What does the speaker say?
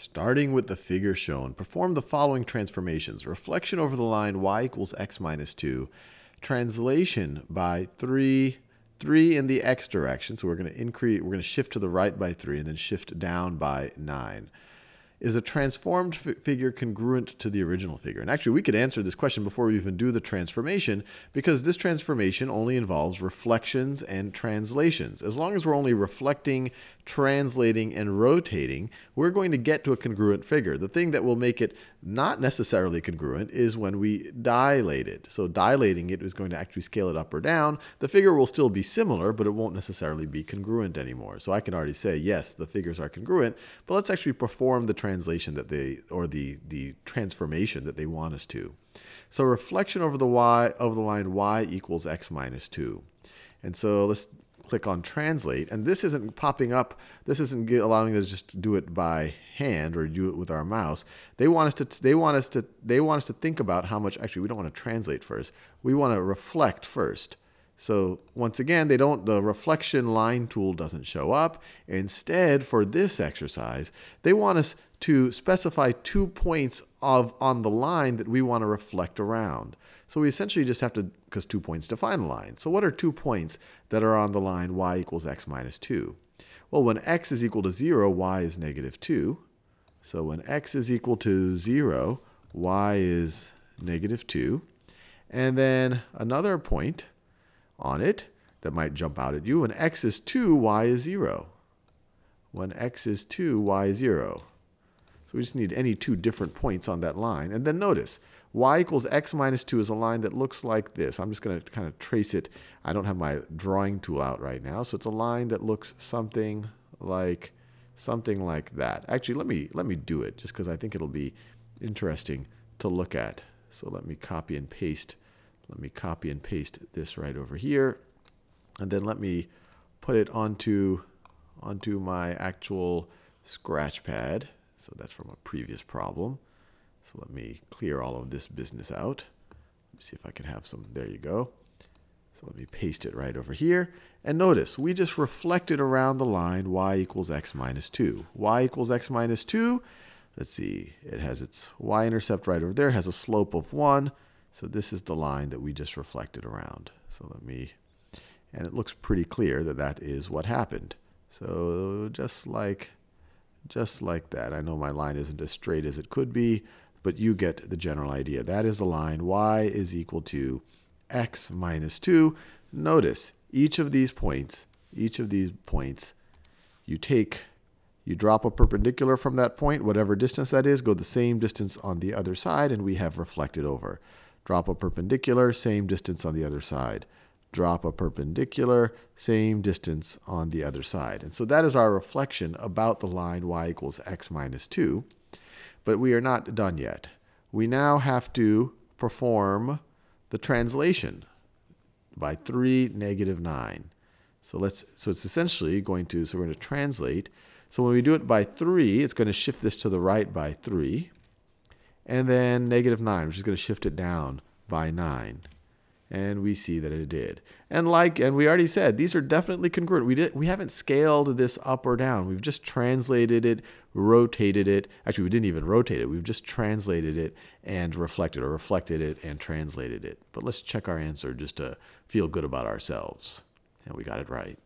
Starting with the figure shown, perform the following transformations. Reflection over the line y equals x minus 2. Translation by 3, 3 in the x direction. So we're going to increase, we're going to shift to the right by 3 and then shift down by 9 is a transformed figure congruent to the original figure? And actually, we could answer this question before we even do the transformation because this transformation only involves reflections and translations. As long as we're only reflecting, translating, and rotating, we're going to get to a congruent figure. The thing that will make it not necessarily congruent is when we dilate it. So dilating it is going to actually scale it up or down. The figure will still be similar, but it won't necessarily be congruent anymore. So I can already say, yes, the figures are congruent, but let's actually perform the translation that they, or the, the transformation that they want us to. So reflection over the y, over the line y equals x minus 2. And so let's click on translate, and this isn't popping up, this isn't allowing us just to do it by hand or do it with our mouse. They want us to they want us to they want us to think about how much actually we don't want to translate first. We want to reflect first. So once again, they don't the reflection line tool doesn't show up. Instead, for this exercise, they want us to specify two points of on the line that we want to reflect around. So we essentially just have to, because two points define a line. So what are two points that are on the line y equals x minus 2? Well, when x is equal to 0, y is negative 2. So when x is equal to 0, y is negative 2. And then another point on it that might jump out at you, when x is 2, y is 0. When x is 2, y is 0. So we just need any two different points on that line. And then notice, y equals x minus 2 is a line that looks like this. I'm just going to kind of trace it. I don't have my drawing tool out right now. So it's a line that looks something like something like that. Actually, let me let me do it just because I think it'll be interesting to look at. So let me copy and paste. Let me copy and paste this right over here. And then let me put it onto onto my actual scratch pad. So that's from a previous problem. So let me clear all of this business out. Let me see if I can have some. There you go. So let me paste it right over here. And notice, we just reflected around the line y equals x minus 2. y equals x minus 2. Let's see, it has its y-intercept right over there, has a slope of 1. So this is the line that we just reflected around. So let me, and it looks pretty clear that that is what happened. So just like just like that. I know my line isn't as straight as it could be, but you get the general idea. That is the line y is equal to x minus 2. Notice each of these points, each of these points, you take, you drop a perpendicular from that point, whatever distance that is, go the same distance on the other side, and we have reflected over. Drop a perpendicular, same distance on the other side drop a perpendicular, same distance on the other side. And so that is our reflection about the line y equals x minus 2. But we are not done yet. We now have to perform the translation by 3, negative 9. So let's so it's essentially going to so we're going to translate. So when we do it by 3, it's going to shift this to the right by 3. And then negative 9, which is going to shift it down by 9 and we see that it did. And like and we already said, these are definitely congruent. We did we haven't scaled this up or down. We've just translated it, rotated it. Actually, we didn't even rotate it. We've just translated it and reflected or reflected it and translated it. But let's check our answer just to feel good about ourselves. And we got it right.